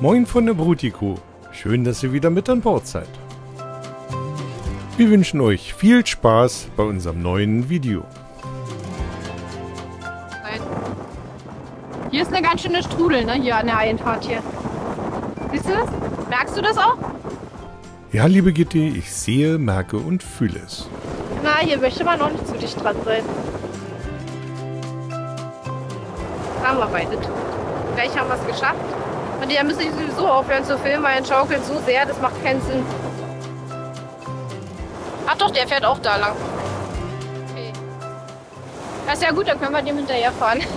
Moin von der Brutiko. Schön, dass ihr wieder mit an Bord seid. Wir wünschen euch viel Spaß bei unserem neuen Video. Hier ist eine ganz schöne Strudel, ne? Hier an der Einfahrt hier. Siehst du das? Merkst du das auch? Ja, liebe Gitti, ich sehe, merke und fühle es. Na, hier möchte man noch nicht zu dicht dran sein. Haben wir beide tot. Gleich haben wir es geschafft. Und der müsste ich sowieso aufhören zu filmen, weil er schaukelt so sehr, das macht keinen Sinn. Ach doch, der fährt auch da lang. Okay. Das ist ja gut, dann können wir dem hinterherfahren.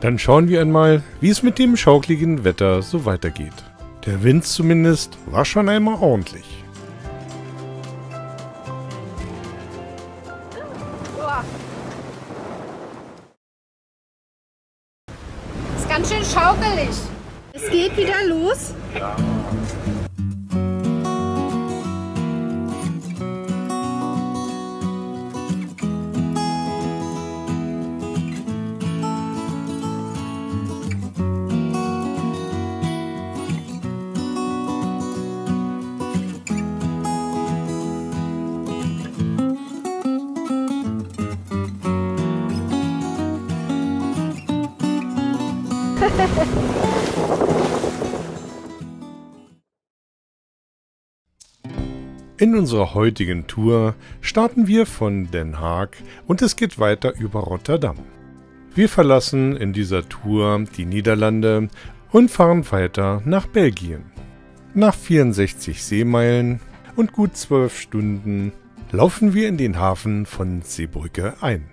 Dann schauen wir einmal, wie es mit dem schaukligen Wetter so weitergeht. Der Wind zumindest war schon einmal ordentlich. Schaukelig. Es geht wieder los. Ja. In unserer heutigen Tour starten wir von Den Haag und es geht weiter über Rotterdam. Wir verlassen in dieser Tour die Niederlande und fahren weiter nach Belgien. Nach 64 Seemeilen und gut 12 Stunden laufen wir in den Hafen von Seebrücke ein.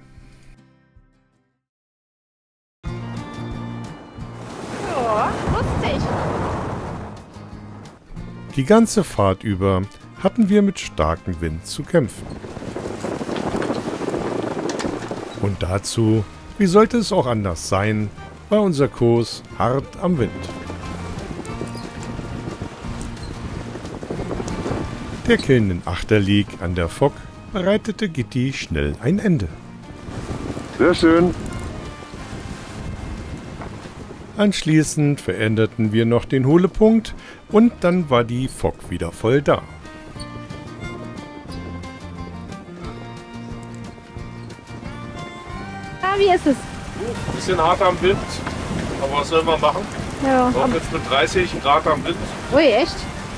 Die ganze Fahrt über hatten wir mit starkem Wind zu kämpfen. Und dazu, wie sollte es auch anders sein, war unser Kurs hart am Wind. Der killenden Achterlieg an der Fock bereitete Gitti schnell ein Ende. Sehr schön. Anschließend veränderten wir noch den Hohlepunkt und dann war die Fock wieder voll da. Wie ist es? Ein bisschen hart am Wind, aber was soll man machen? Ja. Auch jetzt mit 30 Grad am Wind. Ui, echt?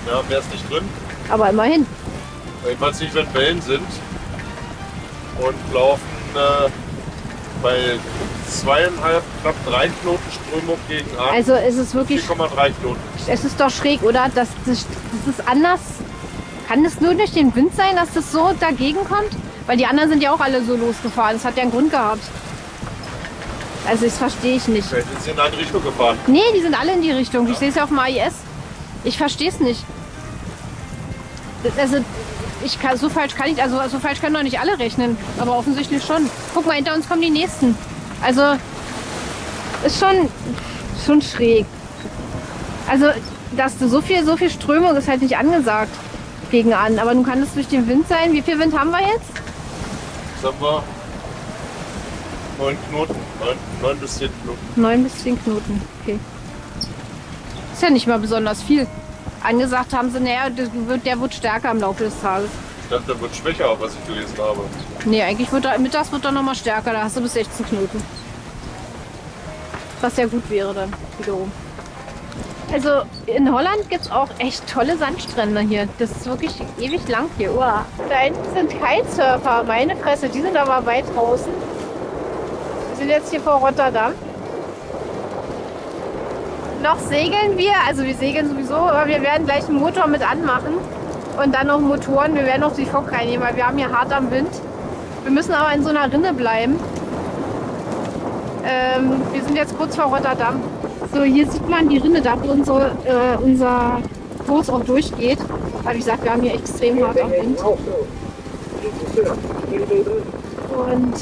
Ja, mehr ist nicht drin. Aber immerhin. Jedenfalls nicht, wenn Wellen sind. Und laufen äh, bei zweieinhalb, knapp drei Knoten Strömung gegen an. Also es ist wirklich. 4,3 Knoten. Es ist doch schräg, oder? Das, das, das ist anders. Kann es nur durch den Wind sein, dass das so dagegen kommt? Weil die anderen sind ja auch alle so losgefahren. Das hat ja einen Grund gehabt. Also das verstehe ich nicht. Vielleicht sind sie in eine Richtung gefahren. Nee, die sind alle in die Richtung. Ich sehe es ja auf dem AIS. Ich verstehe es nicht. Also ich kann, so falsch kann ich, also so falsch können doch nicht alle rechnen. Aber offensichtlich schon. Guck mal, hinter uns kommen die nächsten. Also ist schon, schon schräg. Also, dass du so viel, so viel Strömung ist halt nicht angesagt gegen an. Aber nun kann es durch den Wind sein. Wie viel Wind haben wir jetzt? Jetzt haben wir 9 Knoten. 9, 9 bis 10 Knoten. 9 bis 10 Knoten, okay. Ist ja nicht mal besonders viel. Angesagt haben sie, naja, der wird, stärker im Laufe des Tages. Ich dachte, der wird schwächer, was ich gelesen habe. Nee, eigentlich wird er, mittags wird er nochmal stärker. Da hast du bis 16 Knoten. Was ja gut wäre dann wiederum. Also in Holland gibt es auch echt tolle Sandstrände hier. Das ist wirklich ewig lang hier. Uah. Da hinten sind Kitesurfer. Meine Fresse, die sind aber weit draußen. Sind jetzt hier vor Rotterdam. Noch segeln wir, also wir segeln sowieso, aber wir werden gleich einen Motor mit anmachen. Und dann noch Motoren. Wir werden auch die Fock reinnehmen, weil wir haben hier hart am Wind. Wir müssen aber in so einer Rinne bleiben. Ähm, wir sind jetzt kurz vor Rotterdam. So, hier sieht man die Rinne, da wo unsere, äh, unser Kurs auch durchgeht. Aber wie gesagt, wir haben hier extrem hart am Wind. Und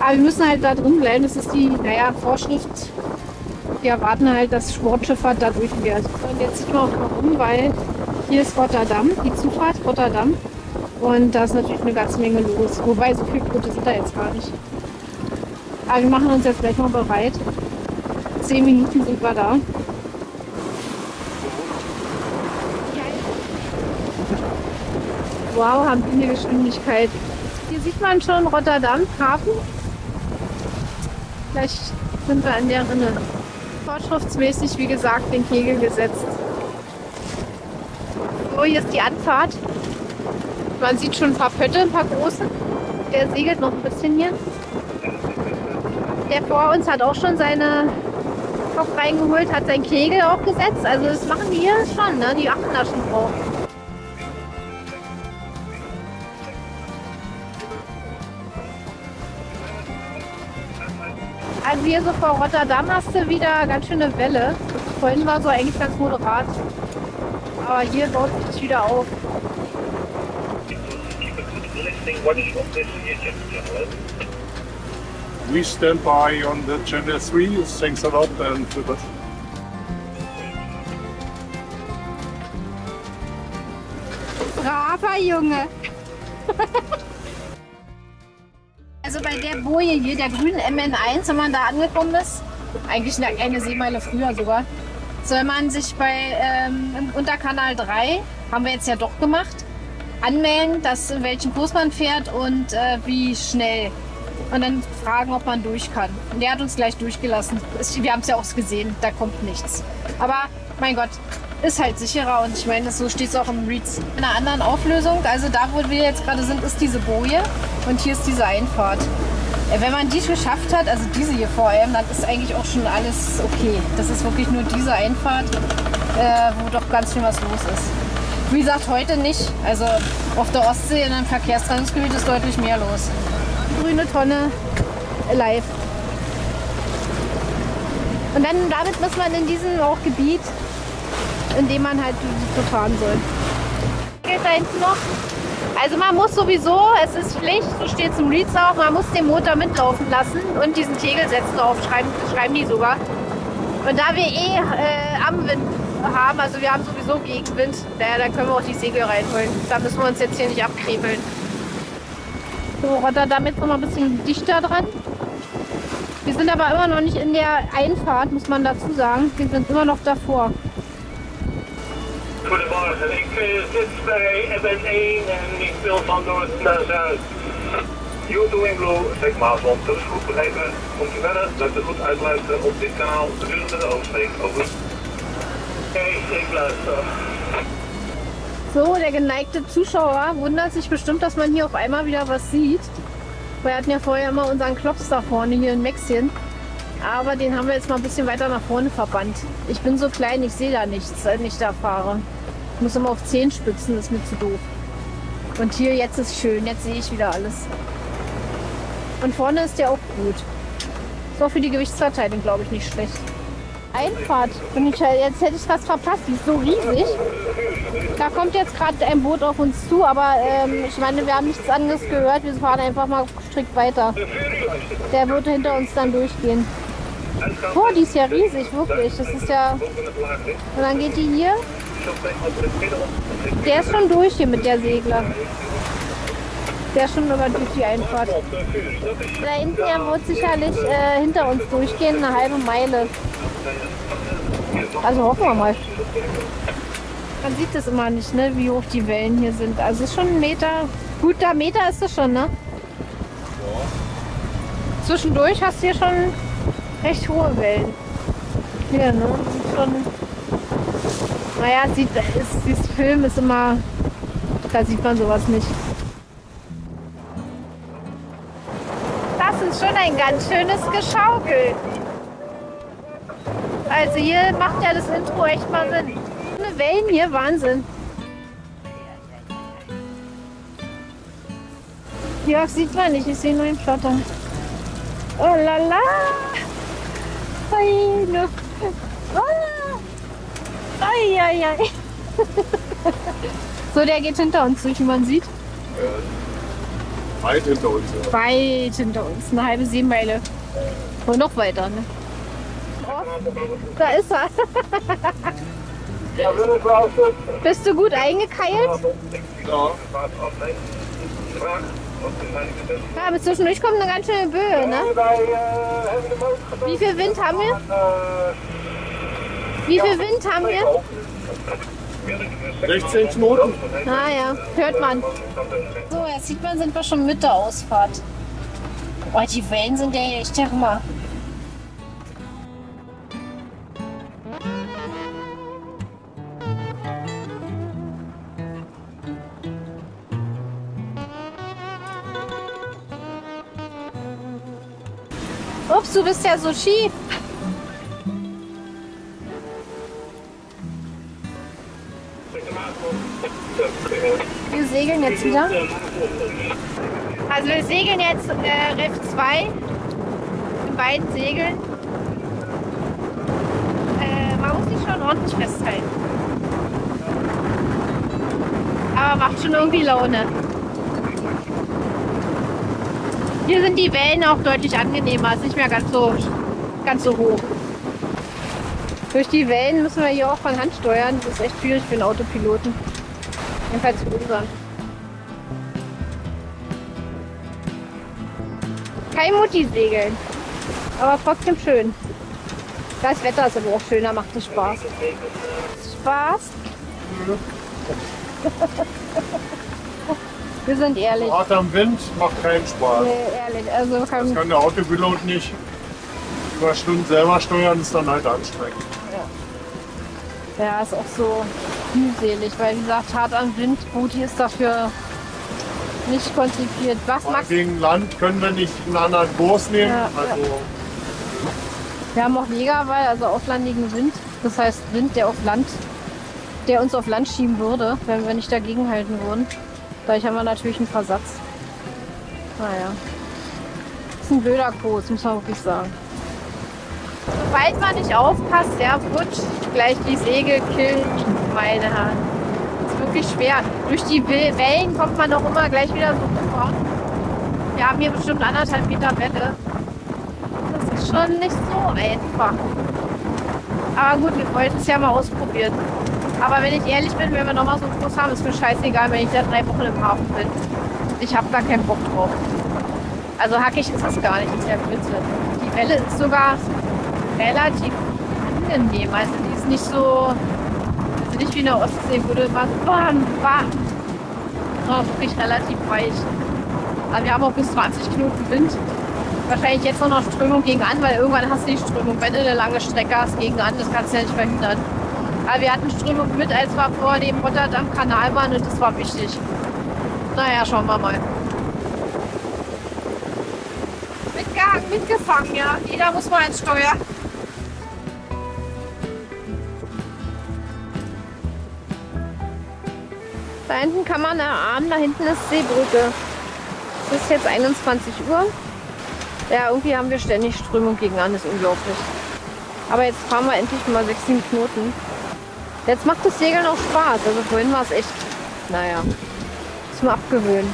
aber wir müssen halt da drin bleiben. Das ist die, naja, Vorschrift. Wir erwarten halt, dass Sportschifffahrt da durchfährt. Und jetzt sieht man auch warum, weil hier ist Rotterdam, die Zufahrt Rotterdam. Und da ist natürlich eine ganze Menge los. Wobei, so viele Boote sind da jetzt gar nicht. Aber wir machen uns jetzt gleich mal bereit. Zehn Minuten sind wir da. Wow, haben wir eine Geschwindigkeit. Hier sieht man schon Rotterdam, Hafen. Gleich sind wir an der Rinne. Vorschriftsmäßig, wie gesagt, den Kegel gesetzt. So, hier ist die Anfahrt. Man sieht schon ein paar Pötte, ein paar große. Der segelt noch ein bisschen hier. Der vor uns hat auch schon seine Kopf reingeholt, hat seinen Kegel auch gesetzt. Also das machen die hier schon, ne? Die achten da schon drauf. Also hier so vor Rotterdam hast du wieder ganz schöne Welle. Vorhin war so eigentlich ganz moderat. Aber hier baut sich das wieder auf. We stand by on the channel 3. Thanks a lot and goodbye. Braver Junge. bei der Boje hier, der grünen MN1, wenn man da angekommen ist, eigentlich eine, Seemeile früher sogar, soll man sich bei ähm, Unterkanal 3, haben wir jetzt ja doch gemacht, anmelden, dass, in welchen Kurs man fährt und äh, wie schnell. Und dann fragen, ob man durch kann. Und der hat uns gleich durchgelassen. Wir haben es ja auch gesehen, da kommt nichts. Aber mein Gott, ist halt sicherer und ich meine, so steht es auch im Reads. In einer anderen Auflösung, also da, wo wir jetzt gerade sind, ist diese Boje und hier ist diese Einfahrt. Wenn man die geschafft hat, also diese hier vor allem, dann ist eigentlich auch schon alles okay. Das ist wirklich nur diese Einfahrt, äh, wo doch ganz schön was los ist. Wie gesagt, heute nicht. Also auf der Ostsee in einem Verkehrstrennungsgebiet ist deutlich mehr los. Grüne Tonne live. Und dann damit muss man in diesem auch Gebiet, in dem man halt so fahren soll. Geht da hinten noch? Also man muss sowieso, es ist Pflicht, so steht es im Reads auch, man muss den Motor mitlaufen lassen und diesen Tegel setzen auf, schreiben, schreiben die sogar. Und da wir eh äh, am Wind haben, also wir haben sowieso Gegenwind, da, da können wir auch die Segel reinholen. Da müssen wir uns jetzt hier nicht abkrepeln. So, Rotterdam jetzt noch mal ein bisschen dichter dran. Wir sind aber immer noch nicht in der Einfahrt, muss man dazu sagen. Wir sind immer noch davor. Ik zit bij MN1 en ik wil van Noord naar Zuid. U2 in Blue, zeg maar van, dat is goed begrepen. Komt u verder, dat u goed uitluisteren op dit kanaal gedurende de oversteek. Over. Oké, ik luister. So, der geneigte Zuschauer wundert sich bestimmt, dass man hier auf einmal wieder was sieht. Wir hatten ja vorher immer unseren Klops da vorne hier in Mexien. Aber den haben wir jetzt mal ein bisschen weiter nach vorne verbannt. Ich bin so klein, ich sehe da nichts, wenn ich da fahre. Ich muss immer auf Zehenspitzen, das ist mir zu doof. Und hier, jetzt ist schön, jetzt sehe ich wieder alles. Und vorne ist der auch gut. Ist auch für die Gewichtsverteilung, glaube ich, nicht schlecht. Einfahrt, bin ich, halt- jetzt hätte ich was verpasst, die ist so riesig. Da kommt jetzt gerade ein Boot auf uns zu, aber ähm, ich meine, wir haben nichts anderes gehört. Wir fahren einfach mal strikt weiter. Der wird hinter uns dann durchgehen. Oh, die ist ja riesig, wirklich. Das ist ja. Und dann geht die hier. Der ist schon durch hier mit der Segler. Der ist schon über die Einfahrt. Da hinten der wird sicherlich äh, hinter uns durchgehen, eine halbe Meile. Also hoffen wir mal. Man sieht es immer nicht, ne, wie hoch die Wellen hier sind. Also schon ein Meter. Guter Meter ist es schon, ne? Zwischendurch hast du hier schon recht hohe Wellen. Hier, ne? Schon, naja, sieht, ist, dieses Film ist immer, da sieht man sowas nicht. Das ist schon ein ganz schönes Geschaukel. Also hier macht ja das Intro echt mal Sinn. Eine Wellen hier, Wahnsinn. Ja, sieht man nicht, ich sehe nur den Plotter. Oh la la! Feine. Ah. Ai, ai, ai. So, der geht hinter uns durch, wie man sieht. Weit hinter uns. Ja. Weit hinter uns, eine halbe Seemeile. Und noch weiter, ne? Oh, da ist er. Bist du gut eingekeilt? Ja. Ja, aber zwischendurch kommt eine ganz schöne Böe, ne? Wie viel Wind haben wir? Wie viel Wind haben wir? 16 Knoten. Ah ja, hört man. So, jetzt sieht man, sind wir schon mit der Ausfahrt. Oh, die Wellen sind ja echt der Hammer. Ups, du bist ja so schief. Segeln jetzt wieder. Also wir segeln jetzt äh, Riff 2 in beiden Segeln. Äh, man muss sich schon ordentlich festhalten. Aber macht schon irgendwie Laune. Hier sind die Wellen auch deutlich angenehmer, ist nicht mehr ganz so, ganz so hoch. Durch die Wellen müssen wir hier auch von Hand steuern. Das ist echt schwierig für einen Autopiloten. Jedenfalls für unseren. Kein Mutti-Segeln. Aber trotzdem schön. Das Wetter ist aber auch schöner, macht es Spaß. Spaß? Wir sind ehrlich. Hart am Wind macht keinen Spaß. Nee, ehrlich. Also Das kein, kann der Autopilot nicht über Stunden selber steuern, ist dann halt anstrengend. ja, ist auch so mühselig, weil wie gesagt, hart am Wind, Booty ist dafür nicht konzipiert. Was Max? Gegen Land können wir nicht einen anderen Kurs nehmen. Ja, also Wir haben auch Jägerwall, also auflandigen Wind. Das heißt Wind, der auf Land, der uns auf Land schieben würde, wenn wir nicht dagegen halten würden. Dadurch haben wir natürlich einen Versatz. Naja. Ist ein blöder Kurs, muss man wirklich sagen. Sobald man nicht aufpasst, der rutscht gleich die Segel killt meine Hand. Wirklich schwer. Durch die Wellen kommt man doch immer gleich wieder so rüber. Wir haben hier bestimmt anderthalb Meter Welle. Das ist schon nicht so einfach. Aber gut, wir wollten es ja mal ausprobieren. Aber wenn ich ehrlich bin, wenn wir nochmal so einen Kurs haben, ist mir scheißegal, wenn ich da drei Wochen im Hafen bin. Ich habe da keinen Bock drauf. Also hackig ist es gar nicht, ist ja Blödsinn. Die Welle ist sogar relativ angenehm. Also die ist nicht so, nicht wie in der Ostsee, wo du immer bam, bam. Sondern wirklich relativ weich. Aber wir haben auch bis 20 Knoten Wind. Wahrscheinlich jetzt noch Strömung gegen an, weil irgendwann hast du die Strömung. Wenn du eine lange Strecke hast gegen an, das kannst du ja nicht verhindern. Aber wir hatten Strömung mit, als wir vor dem Rotterdam-Kanal waren und das war wichtig. Naja, schauen wir mal. Mitgehangen, mitgefangen, ja. Jeder muss mal ins Steuer. Da hinten kann man erahnen, da hinten ist Seebrücke. Es ist jetzt 21 Uhr. Ja, irgendwie haben wir ständig Strömung gegen an, ist unglaublich. Aber jetzt fahren wir endlich mal 6, 7 Knoten. Jetzt macht das Segeln auch Spaß. Also vorhin war es echt, naja, zum Abgewöhnen.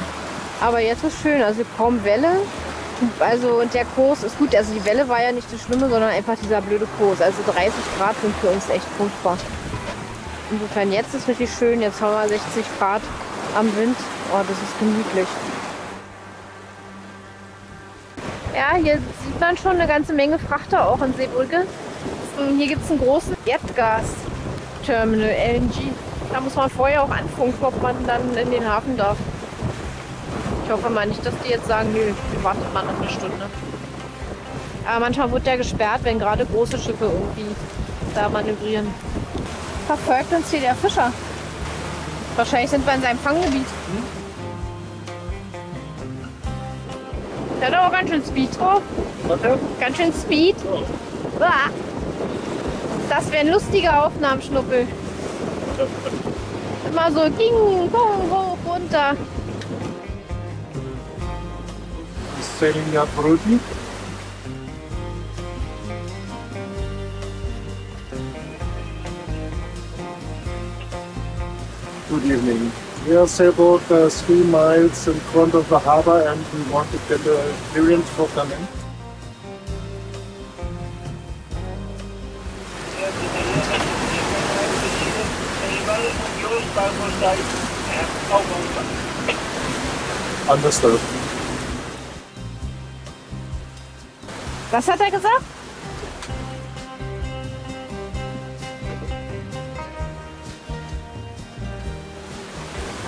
Aber jetzt ist schön, also kaum Welle. Also und der Kurs ist gut. Also die Welle war ja nicht das Schlimme, sondern einfach dieser blöde Kurs. Also 30 Grad sind für uns echt furchtbar. Insofern jetzt ist richtig schön. Jetzt haben wir 60 Grad am Wind. Oh, das ist gemütlich. Ja, hier sieht man schon eine ganze Menge Frachter auch in Seebrücke. Und Hier gibt es einen großen Erdgas-Terminal, LNG. Da muss man vorher auch anfunken, ob man dann in den Hafen darf. Ich hoffe mal nicht, dass die jetzt sagen, nö, wir warten mal noch eine Stunde. Aber manchmal wird der gesperrt, wenn gerade große Schiffe irgendwie da manövrieren. Verfolgt uns hier der Fischer. Wahrscheinlich sind wir in seinem Fanggebiet. Der hat aber ganz schön Speed drauf. warte. Ganz schön Speed. Das wären lustige Aufnahmen, Schnuppel. Immer so ging, hoch, hoch, runter. Sailing at Brody. Good evening. We are sailboat uh, three miles in front of the harbor and we want to get a clearance for coming. Andershalb. Was hat er gesagt?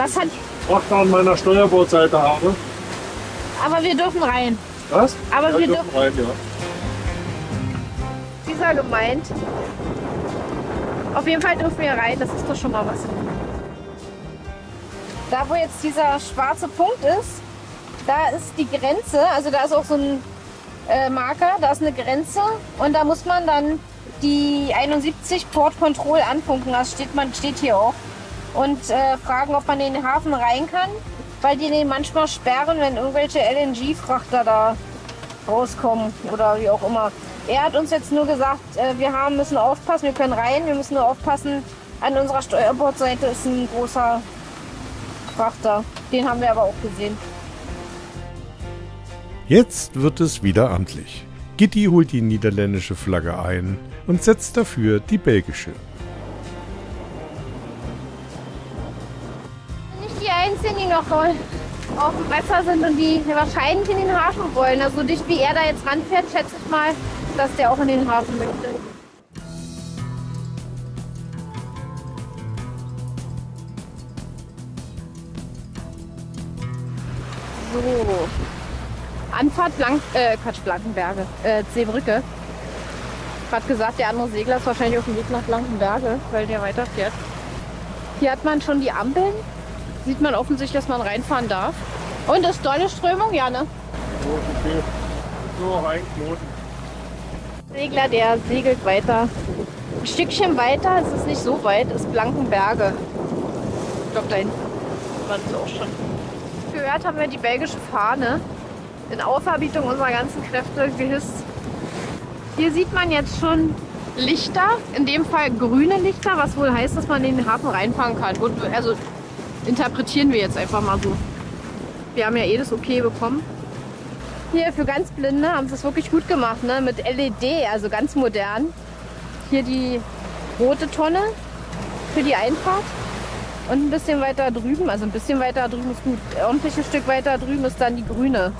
Was hat. Frachter an meiner Steuerbordseite habe. Aber wir dürfen rein. Was? Aber ja, wir dürfen rein, ja. Dieser gemeint. Auf jeden Fall dürfen wir rein, das ist doch schon mal was. Da wo jetzt dieser schwarze Punkt ist, da ist die Grenze, also da ist auch so ein äh, Marker, da ist eine Grenze und da muss man dann die 71 Port Control anfunken, das steht, man, steht hier auch. Und äh, fragen, ob man in den Hafen rein kann, weil die den manchmal sperren, wenn irgendwelche LNG-Frachter da rauskommen oder wie auch immer. Er hat uns jetzt nur gesagt, äh, wir haben, müssen aufpassen, wir können rein, wir müssen nur aufpassen, an unserer Steuerbordseite ist ein großer Frachter. Den haben wir aber auch gesehen. Jetzt wird es wieder amtlich. Gitti holt die niederländische Flagge ein und setzt dafür die belgische. Die noch auf dem Wasser sind und die wahrscheinlich in den Hafen wollen. Also so dicht wie er da jetzt ranfährt, schätze ich mal, dass der auch in den Hafen möchte. So. Anfahrt Blank, äh, Quatsch, Blankenberge, äh, Seebrücke. Gerade gesagt, der andere Segler ist wahrscheinlich auf dem Weg nach Blankenberge, weil der weiterfährt. Hier hat man schon die Ampeln. Sieht man offensichtlich, dass man reinfahren darf. Und ist dolle Strömung, ja, ne? Segler, der segelt weiter. Ein Stückchen weiter, es ist nicht so weit, ist Blankenberge. Ich glaube, da hinten man es auch schon. Gehört haben wir die belgische Fahne in Aufarbeitung unserer ganzen Kräfte gehisst. Hier sieht man jetzt schon Lichter, in dem Fall grüne Lichter, was wohl heißt, dass man in den Hafen reinfahren kann. Gut, also interpretieren wir jetzt einfach mal so. Wir haben ja eh das Okay bekommen. Hier für ganz Blinde haben sie es wirklich gut gemacht, ne? Mit LED, also ganz modern. Hier die rote Tonne für die Einfahrt. Und ein bisschen weiter drüben, also ein bisschen weiter drüben ist gut. Ein ordentliches Stück weiter drüben ist dann die grüne.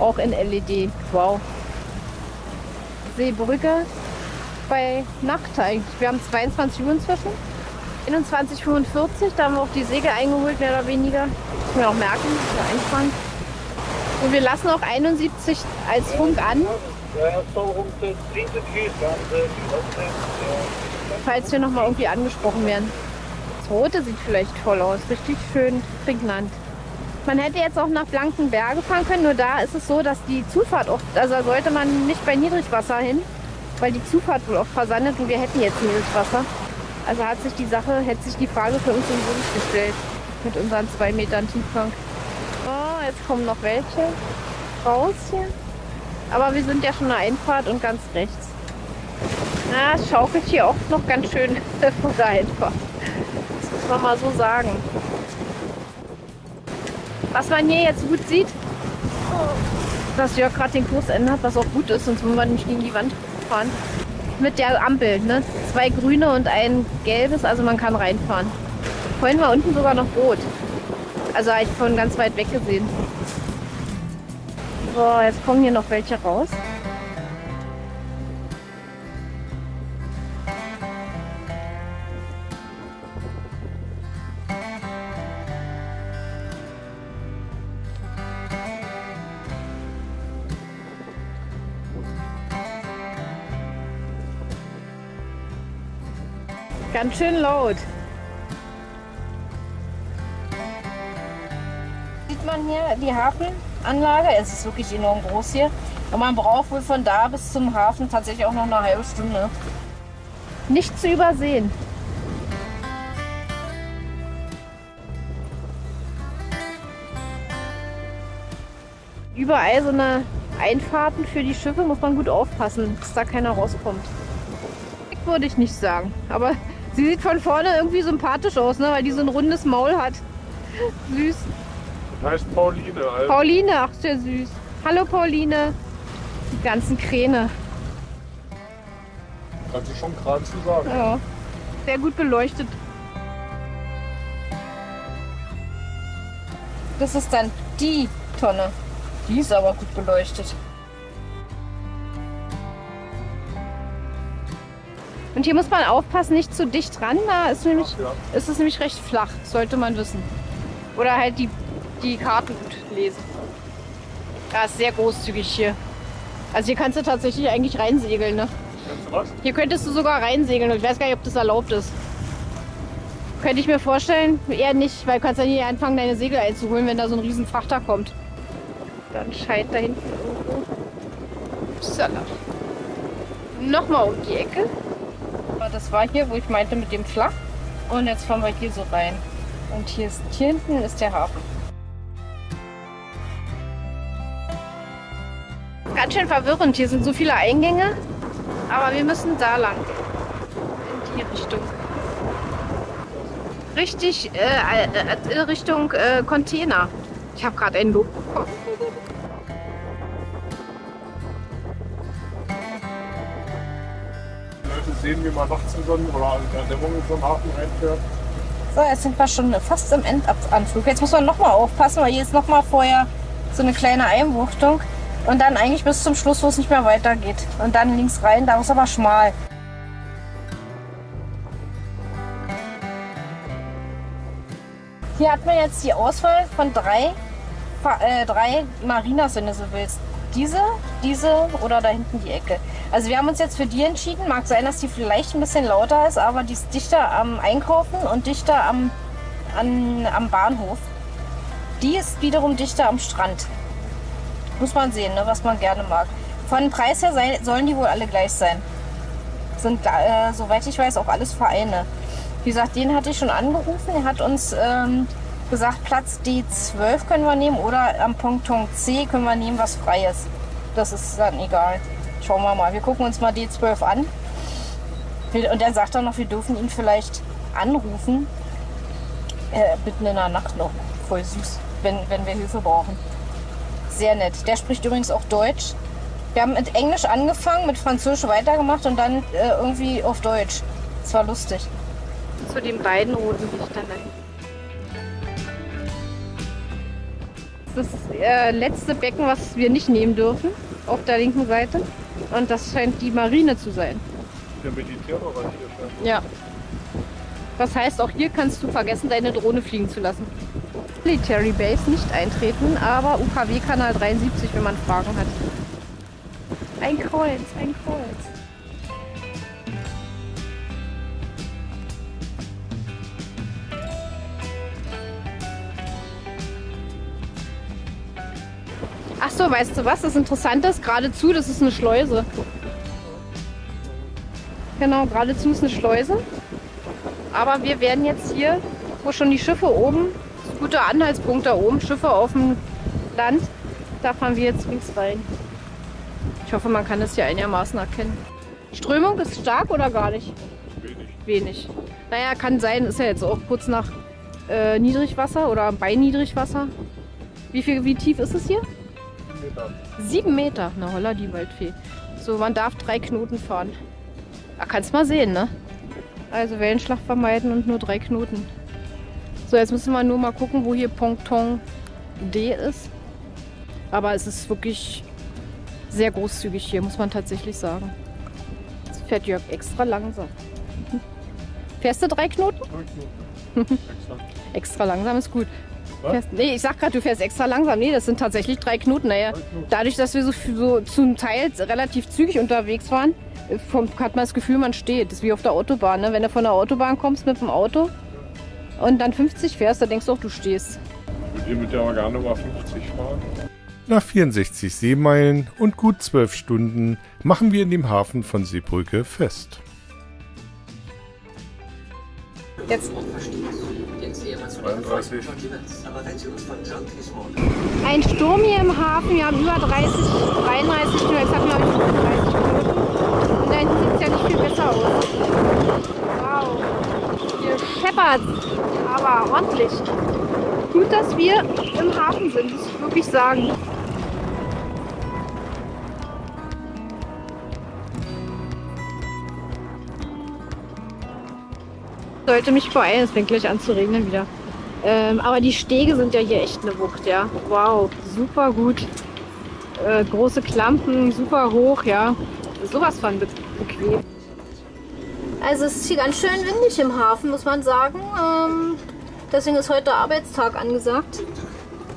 Auch in LED. Wow. Seebrücke bei Nacht eigentlich. Wir haben 22 Uhr inzwischen. 21.45 da haben wir auch die Segel eingeholt, mehr oder weniger. Das können wir auch merken, wir einfahren. Und wir lassen auch 71 als Funk an, Ja, zo rond de 20 uur gaan de falls wir nochmal irgendwie angesprochen werden. Das Rote sieht vielleicht toll aus, richtig schön prägnant. Man hätte jetzt auch nach Blankenberge fahren können, nur da ist es so, dass die Zufahrt oft, also sollte man nicht bei Niedrigwasser hin, weil die Zufahrt wohl oft versandet und wir hätten jetzt Niedrigwasser. Also hat sich die Sache, hätte sich die Frage für uns im Grund gestellt mit unseren zwei Metern Tiefgang. Oh, jetzt kommen noch welche raus hier. Aber wir sind ja schon eine Einfahrt und ganz rechts. Na, es schaukelt hier auch noch ganz schön vor der Einfahrt. Das muss man mal so sagen. Was man hier jetzt gut sieht, dass Jörg gerade den Kurs ändert, was auch gut ist, sonst würden wir nicht gegen die Wand fahren. Mit der Ampel, ne? Zwei grüne und ein gelbes, also man kann reinfahren. Vorhin war unten sogar noch rot. Also ich von ganz weit weg gesehen. So, jetzt kommen hier noch welche raus. Ganz schön laut. Sieht man hier die Hafenanlage? Es ist wirklich enorm groß hier. Und man braucht wohl von da bis zum Hafen tatsächlich auch noch eine halbe Stunde. Nicht zu übersehen. Überall so eine Einfahrten für die Schiffe muss man gut aufpassen, dass da keiner rauskommt. Würde ich nicht sagen, aber sie sieht von vorne irgendwie sympathisch aus, ne? weil die so ein rundes Maul hat. Süß. Heißt Pauline, Alter. Pauline, ach sehr süß. Hallo Pauline. Die ganzen Kräne. Kannst du schon gerade zu sagen. Ja. Sehr gut beleuchtet. Das ist dann Die Tonne. Die ist aber gut beleuchtet. Und hier muss man aufpassen, nicht zu dicht ran. Da ist, nämlich, ist es nämlich recht flach. Sollte man wissen. Oder halt die, die Karten gut lesen. Ja, ist sehr großzügig hier. Also hier kannst du tatsächlich eigentlich reinsegeln, ne? Hier könntest du sogar reinsegeln. Ich weiß gar nicht, ob das erlaubt ist. Könnte ich mir vorstellen. Eher nicht, weil du kannst ja nie anfangen, deine Segel einzuholen, wenn da so ein riesen Frachter kommt. Dann scheint da hinten irgendwo... Upsala. Nochmal um die Ecke. Das war hier, wo ich meinte mit dem Flach. Und jetzt fahren wir hier so rein. Und hier, ist, hier hinten ist der Hafen. Ganz schön verwirrend. Hier sind so viele Eingänge. Aber wir müssen da lang. In die Richtung. Richtig, äh, äh, Richtung äh, Container. Ich habe gerade einen Lob bekommen. Sehen, wie man nachts in so oder in der Dämmerung in so einen Hafen reinfährt. So, jetzt sind wir schon fast im Endanflug. Jetzt muss man nochmal aufpassen, weil hier ist nochmal vorher so eine kleine Einbuchtung. Und dann eigentlich bis zum Schluss, wo es nicht mehr weitergeht. Und dann links rein, da ist aber schmal. Hier hat man jetzt die Auswahl von drei, äh, drei Marinas, wenn du so willst. Diese, diese oder da hinten die Ecke. Also wir haben uns jetzt für die entschieden. Mag sein, dass die vielleicht ein bisschen lauter ist, aber die ist dichter am Einkaufen und dichter am, an, am Bahnhof. Die ist wiederum dichter am Strand. Muss man sehen, ne, was man gerne mag. Von Preis her sei, sollen die wohl alle gleich sein. Sind, äh, soweit ich weiß, auch alles Vereine. Wie gesagt, den hatte ich schon angerufen. Er hat uns ähm, gesagt, Platz D12 können wir nehmen oder am Ponton C können wir nehmen, was frei ist. Das ist dann egal. Schauen wir mal. Wir gucken uns mal D12 an. Und dann sagt er noch, wir dürfen ihn vielleicht anrufen. Äh, mitten in der Nacht noch. Voll süß, wenn, wenn wir Hilfe brauchen. Sehr nett. Der spricht übrigens auch Deutsch. Wir haben mit Englisch angefangen, mit Französisch weitergemacht und dann äh, irgendwie auf Deutsch. Das war lustig. Zu den beiden roten Lichtern da. Das äh, letzte Becken, was wir nicht nehmen dürfen, auf der linken Seite. Und das scheint die Marine zu sein. Der Militärbereich hier scheint. Ja. Das heißt, auch hier kannst du vergessen, deine Drohne fliegen zu lassen. Military Base nicht eintreten, aber UKW-Kanal 73, wenn man Fragen hat. Ein Kreuz, ein Kreuz. Ach so, weißt du was? Das Interessante ist, geradezu, das ist eine Schleuse. Genau, geradezu ist eine Schleuse. Aber wir werden jetzt hier, wo schon die Schiffe oben, guter Anhaltspunkt da oben, Schiffe auf dem Land, da fahren wir jetzt links rein. Ich hoffe, man kann das hier einigermaßen erkennen. Strömung ist stark oder gar nicht? Wenig. Wenig. Naja, kann sein, ist ja jetzt auch kurz nach äh, Niedrigwasser oder bei Niedrigwasser. Wie, viel, wie tief ist es hier? Meter. Sieben Meter. Na holla, die Waldfee. So, man darf drei Knoten fahren. Ah, kannst mal sehen, ne? Also Wellenschlag vermeiden und nur drei Knoten. So, jetzt müssen wir nur mal gucken, wo hier Ponton D ist. Aber es ist wirklich sehr großzügig hier, muss man tatsächlich sagen. Jetzt fährt Jörg extra langsam. Fährst du drei Knoten? Extra. Extra langsam ist gut. Fährst, nee, ich sag gerade, du fährst extra langsam. Nee, das sind tatsächlich drei Knoten. Naja, dadurch, dass wir so, so zum Teil relativ zügig unterwegs waren, äh, vom- hat man das Gefühl, man steht. Das ist wie auf der Autobahn. Ne? Wenn du von der Autobahn kommst mit dem Auto und dann 50 fährst, dann denkst du auch, du stehst. Ich würde mit der gerne mal 50 fahren. Nach 64 Seemeilen und gut 12 Stunden machen wir in dem Hafen von Seebrücke fest. Jetzt 32. ein Sturm hier im Hafen. Wir haben über 30, 33 Knoten. Jetzt haben wir, glaube ich, 35 Knoten. Und da hinten sieht es ja nicht viel besser aus. Wow. Hier scheppert aber ordentlich. Gut, dass wir im Hafen sind, muss ich wirklich sagen. Sollte mich beeilen, es fängt gleich an zu regnen wieder. Ähm, aber die Stege sind ja hier echt eine Wucht, ja. Wow, super gut. Äh, große Klampen, super hoch, ja. Sowas von be bequem. Also es ist hier ganz schön windig im Hafen, muss man sagen. Ähm, deswegen ist heute Arbeitstag angesagt.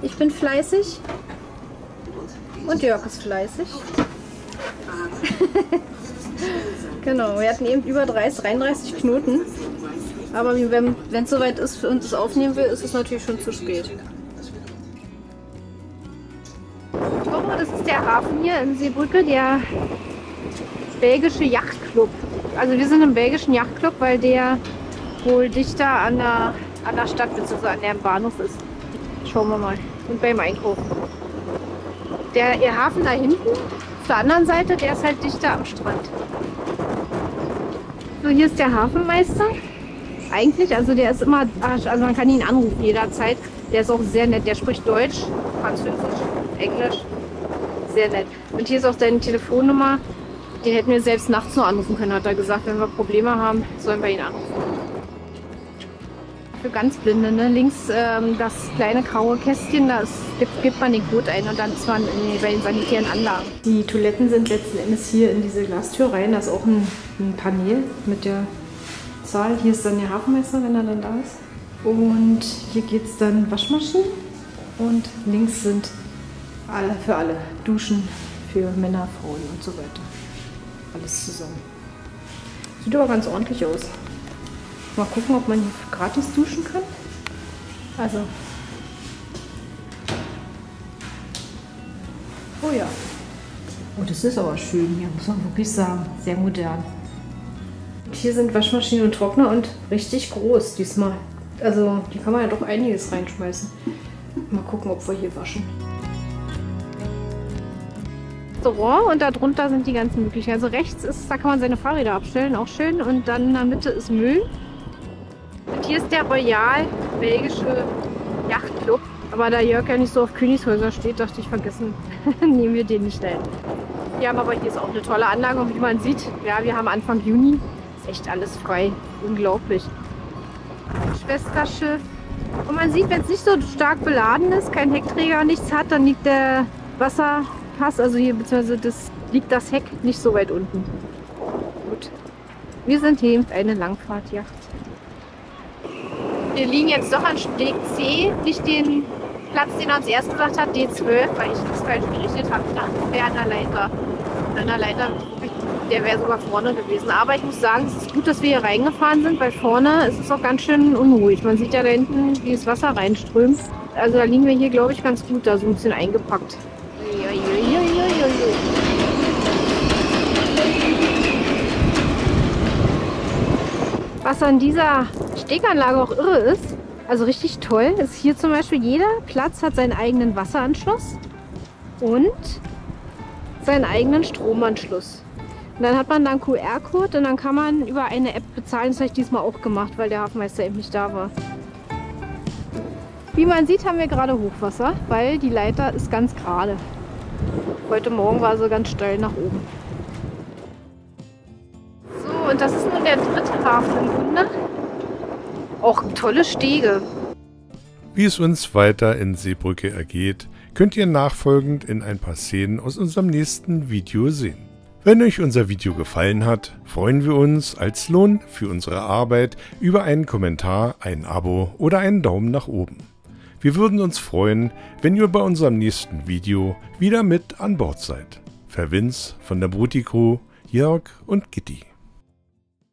Ich bin fleißig. Und Jörg ist fleißig. genau, wir hatten eben über 30, 33 Knoten. Aber wenn es soweit ist für uns das aufnehmen will, ist es natürlich schon zu spät. Oh, das ist der Hafen hier in Seebrücke, der belgische Yachtclub. Also wir sind im belgischen Yachtclub, weil der wohl dichter an der, an der Stadt bzw. an dem Bahnhof ist. Schauen wir mal. Und beim Einkaufen. Der ihr Hafen da hinten, auf der anderen Seite, der ist halt dichter am Strand. So, hier ist der Hafenmeister. Eigentlich, also der ist immer, also man kann ihn anrufen jederzeit. Der ist auch sehr nett. Der spricht Deutsch, Französisch, Englisch. Sehr nett. Und hier ist auch seine Telefonnummer. Den hätten wir selbst nachts nur anrufen können, hat er gesagt. Wenn wir Probleme haben, sollen wir ihn anrufen. Für ganz Blinde, ne? links ähm, das kleine graue Kästchen, da gibt, gibt, man den Code ein und dann ist man in, bei den sanitären Anlagen. Die Toiletten sind letzten Endes hier in diese Glastür rein. Da ist auch ein, ein Panel mit der Zahl. Hier ist dann der Hafenmeister, wenn er dann da ist. Und hier geht es dann Waschmaschinen. Und links sind alle, für alle Duschen für Männer, Frauen und so weiter. Alles zusammen. Sieht aber ganz ordentlich aus. Mal gucken, ob man hier gratis duschen kann. Also. Oh ja. Oh, das ist aber schön hier, muss man wirklich sagen. Sehr modern. Hier sind Waschmaschine und Trockner und richtig groß diesmal. Also, die kann man ja doch einiges reinschmeißen. Mal gucken, ob wir hier waschen. Restaurant und darunter sind die ganzen Möglichkeiten. Also rechts ist, da kann man seine Fahrräder abstellen, auch schön. Und dann in der Mitte ist Müll. Und hier ist der Royal belgische Yachtclub. Aber da Jörg ja nicht so auf Königshäuser steht, dachte ich, vergessen, nehmen wir den nicht ein. Wir haben aber hier ist auch eine tolle Anlage und wie man sieht, ja, wir haben Anfang Juni. Ist echt alles frei. Unglaublich. Schwesterschiff. Und man sieht, wenn es nicht so stark beladen ist, kein Heckträger, nichts hat, dann liegt der Wasserpass, also hier beziehungsweise das liegt das Heck nicht so weit unten. Gut. Wir sind hier eine Langfahrtjacht. Wir liegen jetzt doch an Steg C, nicht den Platz, den er uns erst gesagt hat, D12, weil ich das falsch gerichtet habe. Ich dachte, das wäre an der Leiter. An der Leiter, der wäre sogar vorne gewesen. Aber ich muss sagen, es ist gut, dass wir hier reingefahren sind, weil vorne ist es auch ganz schön unruhig. Man sieht ja da hinten, wie das Wasser reinströmt. Also da liegen wir hier, glaube ich, ganz gut da so ein bisschen eingepackt. Was an dieser Steganlage auch irre ist, also richtig toll, ist hier zum Beispiel jeder Platz hat seinen eigenen Wasseranschluss und seinen eigenen Stromanschluss. Und dann hat man dann QR-Code und dann kann man über eine App bezahlen. Das habe ich diesmal auch gemacht, weil der Hafenmeister eben nicht da war. Wie man sieht, haben wir gerade Hochwasser, weil die Leiter ist ganz gerade. Heute Morgen war sie ganz steil nach oben. So, und das ist nun der dritte Hafen im Bunde. Auch tolle Stege. Wie es uns weiter in Seebrücke ergeht, könnt ihr nachfolgend in ein paar Szenen aus unserem nächsten Video sehen. Wenn euch unser Video gefallen hat, freuen wir uns als Lohn für unsere Arbeit über einen Kommentar, ein Abo oder einen Daumen nach oben. Wir würden uns freuen, wenn ihr bei unserem nächsten Video wieder mit an Bord seid. Verwins von der Bruti Jörg und Gitti.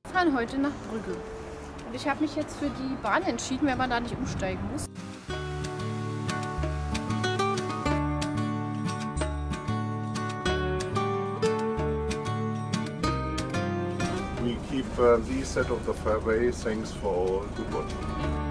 Wir fahren heute nach Brügge. Und ich habe mich jetzt für die Bahn entschieden, wenn man da nicht umsteigen muss. Uh, these set of the fairway. Thanks for. Good watching.